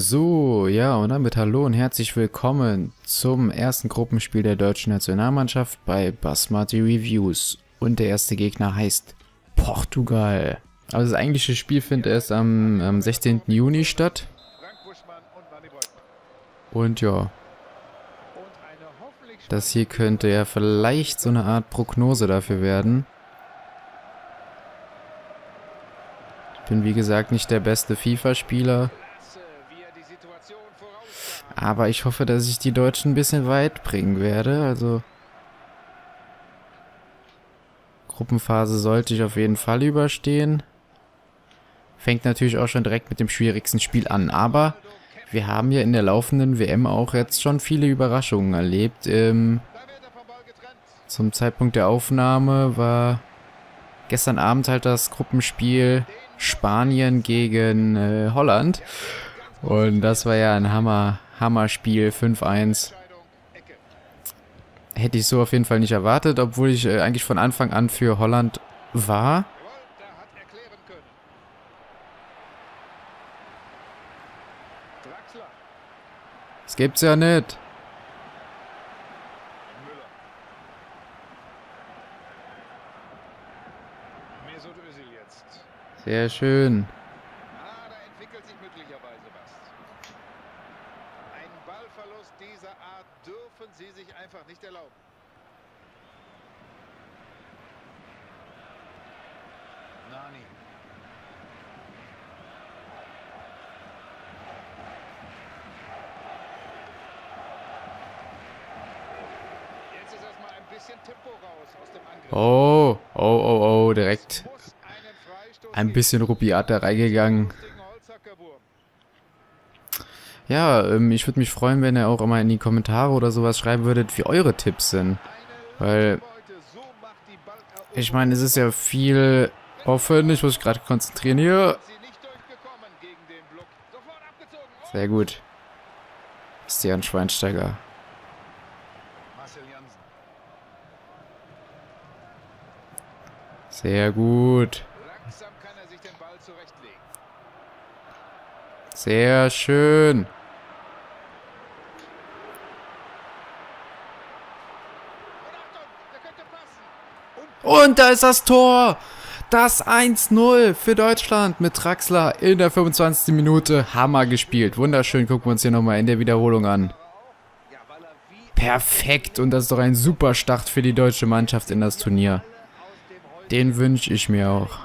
So, ja, und damit hallo und herzlich willkommen zum ersten Gruppenspiel der deutschen Nationalmannschaft bei Basmati Reviews. Und der erste Gegner heißt Portugal. Also das eigentliche Spiel findet erst am, am 16. Juni statt. Und ja, das hier könnte ja vielleicht so eine Art Prognose dafür werden. Ich bin wie gesagt nicht der beste FIFA-Spieler. Aber ich hoffe, dass ich die Deutschen ein bisschen weit bringen werde. Also Gruppenphase sollte ich auf jeden Fall überstehen. Fängt natürlich auch schon direkt mit dem schwierigsten Spiel an. Aber wir haben ja in der laufenden WM auch jetzt schon viele Überraschungen erlebt. Ähm, zum Zeitpunkt der Aufnahme war gestern Abend halt das Gruppenspiel Spanien gegen äh, Holland. Und das war ja ein Hammer, Hammer-Spiel, 5-1. Hätte ich so auf jeden Fall nicht erwartet, obwohl ich äh, eigentlich von Anfang an für Holland war. Das gibt's ja nicht. Sehr schön. Oh, oh, oh, oh, direkt ein bisschen rupiat da reingegangen. Ja, ähm, ich würde mich freuen, wenn ihr auch immer in die Kommentare oder sowas schreiben würdet, wie eure Tipps sind. Weil, ich meine, es ist ja viel offen. Ich muss mich gerade konzentrieren hier. Sehr gut. Stian Schweinsteiger. Sehr gut. Sehr schön. Und da ist das Tor. Das 1-0 für Deutschland mit Traxler in der 25. Minute. Hammer gespielt. Wunderschön. Gucken wir uns hier nochmal in der Wiederholung an. Perfekt. Und das ist doch ein super Start für die deutsche Mannschaft in das Turnier. Den wünsche ich mir auch.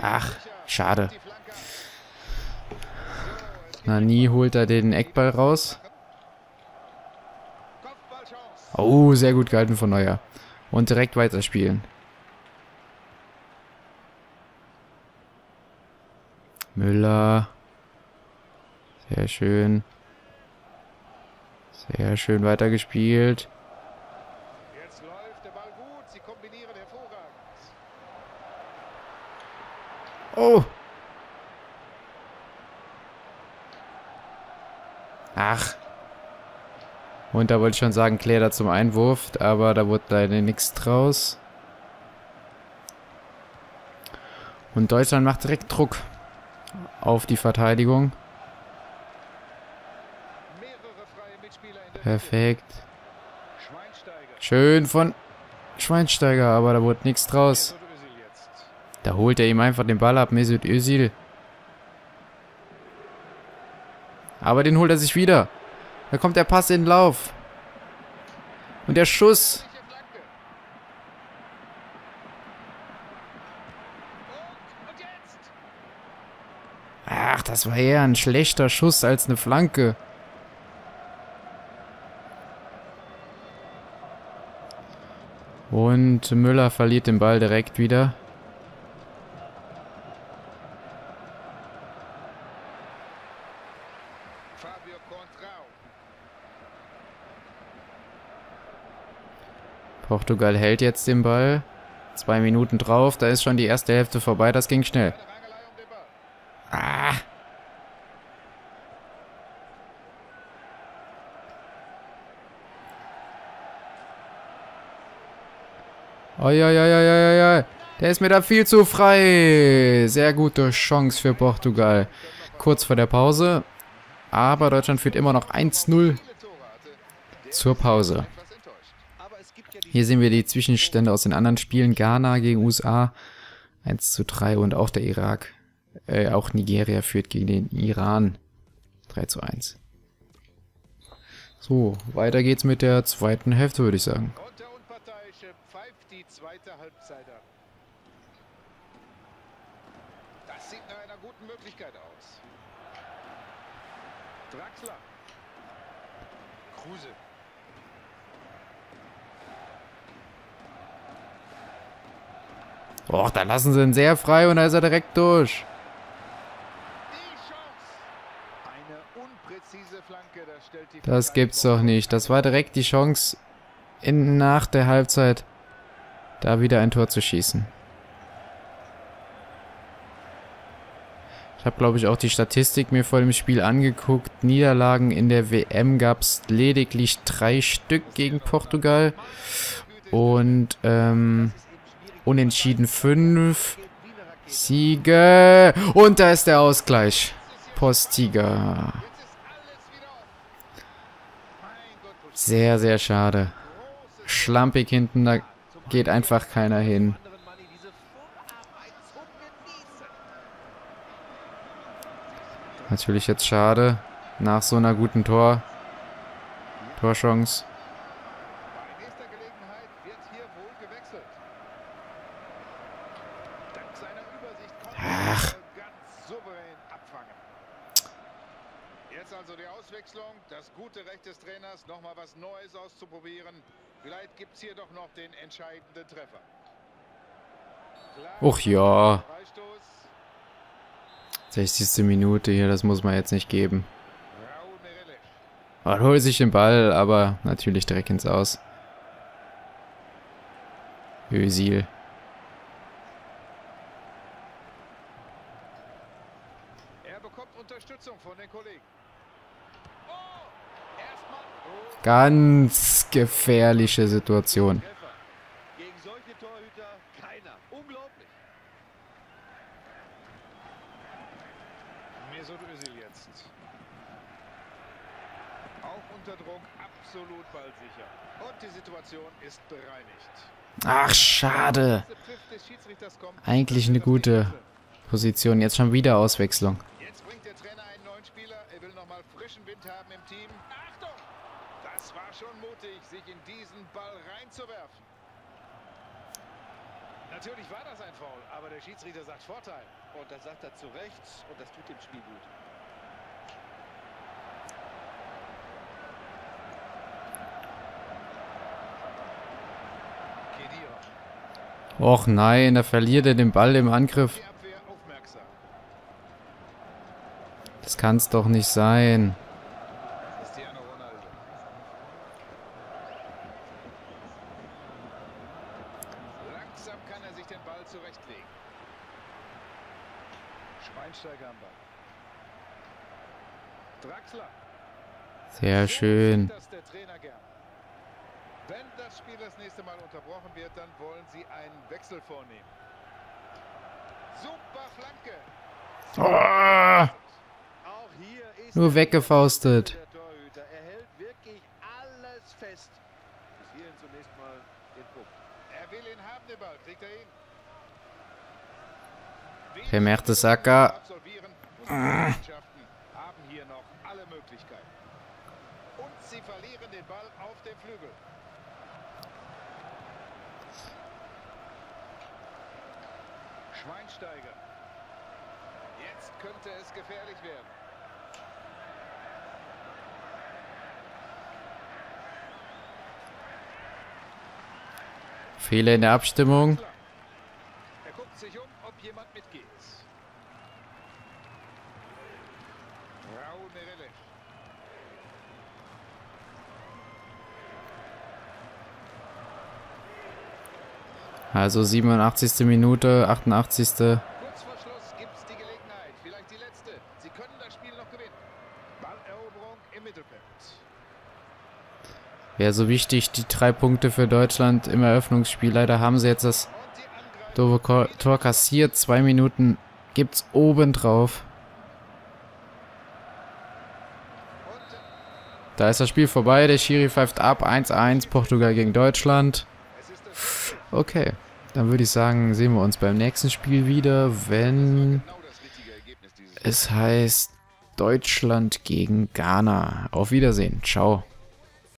Ach, schade. Nani holt er den Eckball raus. Oh, sehr gut gehalten von Neuer. Und direkt weiterspielen. Müller. Sehr schön. Sehr schön weitergespielt. Jetzt läuft der Ball gut. Sie kombinieren hervorragend. Oh. Ach. Und da wollte ich schon sagen, klär da zum Einwurf, aber da wurde leider nichts draus. Und Deutschland macht direkt Druck auf die Verteidigung. Perfekt. Schön von Schweinsteiger, aber da wurde nichts draus. Da holt er ihm einfach den Ball ab, Mesut Özil. Aber den holt er sich wieder. Da kommt der Pass in den Lauf. Und der Schuss. Ach, das war eher ein schlechter Schuss als eine Flanke. Und Müller verliert den Ball direkt wieder. Portugal hält jetzt den Ball. Zwei Minuten drauf, da ist schon die erste Hälfte vorbei, das ging schnell. Oi, Der ist mir da viel zu frei. Sehr gute Chance für Portugal. Kurz vor der Pause. Aber Deutschland führt immer noch 1-0 zur Pause. Hier sehen wir die Zwischenstände aus den anderen Spielen. Ghana gegen USA 1 zu 3 und auch der Irak, äh, auch Nigeria führt gegen den Iran 3 zu 1. So, weiter geht's mit der zweiten Hälfte, würde ich sagen. Das sieht nach einer guten Möglichkeit aus. Draxler. Kruse. Boah, da lassen sie ihn sehr frei und da ist er direkt durch. Das gibt's doch nicht. Das war direkt die Chance, in, nach der Halbzeit da wieder ein Tor zu schießen. Ich habe, glaube ich, auch die Statistik mir vor dem Spiel angeguckt. Niederlagen in der WM gab es lediglich drei Stück gegen Portugal. Und ähm, unentschieden fünf. Siege. Und da ist der Ausgleich. Postiga. Sehr, sehr schade. Schlampig hinten, da geht einfach keiner hin. Natürlich jetzt schade. Nach so einer guten Tor. Torchance. Ach. Jetzt also die Auswechslung. Das gute Recht des Trainers, nochmal was Neues auszuprobieren. Vielleicht gibt es hier doch noch den entscheidenden Treffer. Och ja. 60. Minute hier, das muss man jetzt nicht geben. Man holt sich den Ball, aber natürlich direkt ins Aus. Özil. Er bekommt Unterstützung von den Kollegen. Ganz gefährliche Situation. Mesut Özil jetzt. Auch unter Druck, absolut ballsicher. Und die Situation ist bereinigt. Ach, schade. Eigentlich eine gute Position. Jetzt schon wieder Auswechslung. Jetzt bringt der Trainer einen neuen Spieler. Er will nochmal frischen Wind haben im Team. Achtung! Das war schon mutig, sich in diesen Ball reinzuwerfen. Natürlich war das ein Foul, aber der Schiedsrichter sagt Vorteil. Und das sagt er zu Recht und das tut dem Spiel gut. Och nein, da verliert er den Ball im Angriff. Das kann es doch nicht sein. Sehr schön. Wenn das Spiel das nächste Mal unterbrochen wird, dann wollen sie einen Wechsel vornehmen. Super Flanke. Oh. Nur weggefaustet. Er hält wirklich alles fest. Bis hierhin zunächst mal den Punkt. Er will ihn haben, den Ball. Kriegt er ihn? Mertesacker. Ah. haben hier noch alle Möglichkeiten. Und sie verlieren den Ball auf dem Flügel. Schweinsteiger. Jetzt könnte es gefährlich werden. Fehler in der Abstimmung. Er guckt sich um, ob jemand mitgeht. Raul Mereles. Also 87. Minute, 88. Kurz vor Schluss gibt es die Gelegenheit, vielleicht die letzte. Sie können das Spiel noch gewinnen. Balleroberung im Mittelfeld. Wäre so wichtig, die drei Punkte für Deutschland im Eröffnungsspiel. Leider haben sie jetzt das doofe Tor kassiert. Zwei Minuten gibt's oben drauf. Da ist das Spiel vorbei. Der Schiri pfeift ab. 1-1 Portugal gegen Deutschland. Okay. Dann würde ich sagen, sehen wir uns beim nächsten Spiel wieder, wenn es heißt Deutschland gegen Ghana. Auf Wiedersehen. Ciao.